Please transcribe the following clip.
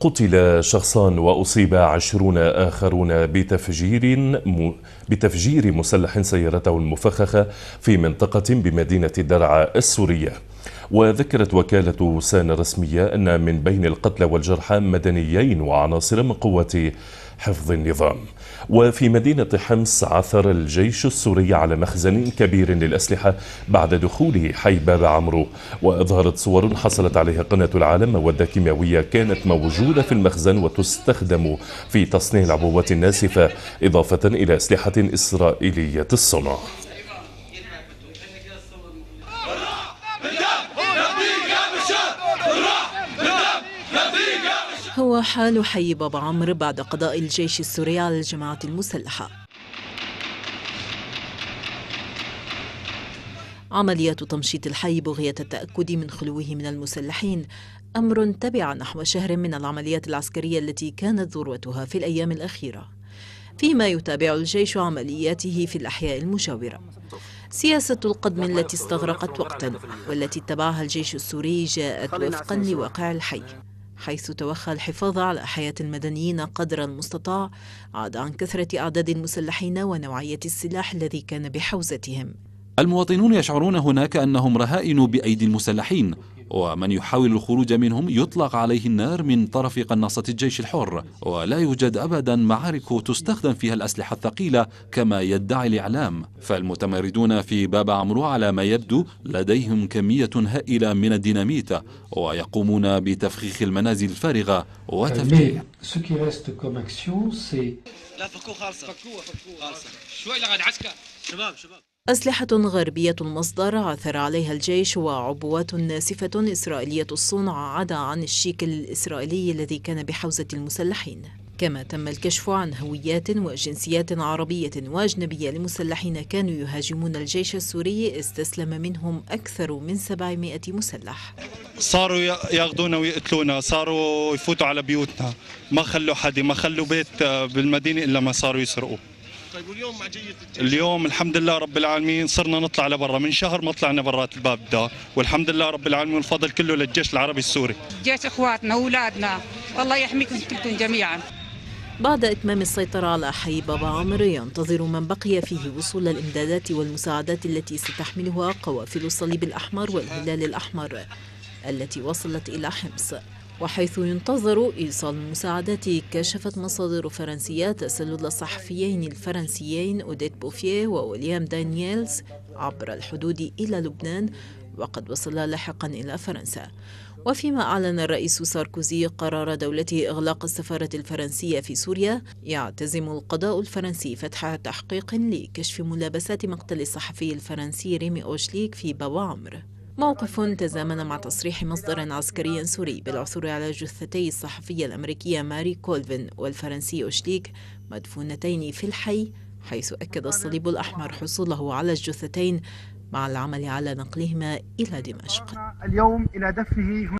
قتل شخصان وأصيب عشرون آخرون بتفجير م... بتفجير مسلح سيارته المفخخة في منطقة بمدينة درعا السورية. وذكرت وكالة سان الرسمية أن من بين القتلى والجرحى مدنيين وعناصر من قوة حفظ النظام. وفي مدينة حمص عثر الجيش السوري على مخزن كبير للأسلحة بعد دخوله حي باب عمرو. وأظهرت صور حصلت عليها قناة العالم مواد كيماوية كانت موجودة في المخزن وتستخدم في تصنيع العبوات الناسفة إضافة إلى أسلحة إسرائيلية الصنع هو حال حي بابا عمرو بعد قضاء الجيش السوري على الجماعات المسلحة. عمليات تمشيط الحي بغية التأكد من خلوه من المسلحين. أمر تبع نحو شهر من العمليات العسكرية التي كانت ذروتها في الأيام الأخيرة. فيما يتابع الجيش عملياته في الأحياء المجاورة. سياسة القدم التي استغرقت وقتا والتي اتبعها الجيش السوري جاءت وفقا لواقع الحي. حيث توخى الحفاظ على حياة المدنيين قدر المستطاع عاد عن كثرة أعداد المسلحين ونوعية السلاح الذي كان بحوزتهم. المواطنون يشعرون هناك أنهم رهائن بأيدي المسلحين ومن يحاول الخروج منهم يطلق عليه النار من طرف قناصة الجيش الحر ولا يوجد أبدا معارك تستخدم فيها الأسلحة الثقيلة كما يدعي الإعلام. فالمتمردون في باب عمرو على ما يبدو لديهم كمية هائلة من الديناميت ويقومون بتفخيخ المنازل الفارغة وتفجيرها لا فكوه خالصة فكوه فكوه خالصة شوي لغاية عسكر شباب شباب أسلحة غربية المصدر عثر عليها الجيش وعبوات ناسفة إسرائيلية الصنع عدا عن الشيك الإسرائيلي الذي كان بحوزة المسلحين. كما تم الكشف عن هويات وجنسيات عربية وأجنبية لمسلحين كانوا يهاجمون الجيش السوري استسلم منهم أكثر من 700 مسلح. صاروا ياخذونا ويقتلونا صاروا يفوتوا على بيوتنا. ما خلوا حد ما خلوا بيت بالمدينة إلا ما صاروا يسرقوا. طيب واليوم مع جية الجيش اليوم الحمد لله رب العالمين صرنا نطلع لبرا. من شهر ما طلعنا برات الباب ده. والحمد لله رب العالمين والفضل كله للجيش العربي السوري. جيش اخواتنا واولادنا. الله يحميكم كلكم جميعا. بعد إتمام السيطرة على حي بابا عمرو ينتظر من بقي فيه وصول الإمدادات والمساعدات التي ستحملها قوافل الصليب الأحمر والهلال الأحمر التي وصلت إلى حمص. وحيث ينتظر إيصال المساعدات كشفت مصادر فرنسية تسلل الصحفيين الفرنسيين أوديت بوفيه ووليام دانييلز عبر الحدود إلى لبنان وقد وصل لاحقا إلى فرنسا. وفيما أعلن الرئيس ساركوزي قرار دولته إغلاق السفارة الفرنسية في سوريا يعتزم القضاء الفرنسي فتح تحقيق لكشف ملابسات مقتل الصحفي الفرنسي ريمي أوشليك في بوامر. موقف تزامن مع تصريح مصدر عسكري سوري بالعثور على جثتي الصحفية الأمريكية ماري كولفن والفرنسي أوشليك مدفونتين في الحي حيث أكد الصليب الأحمر حصوله على الجثتين مع العمل على نقلهما إلى دمشق. اليوم إلى دفنه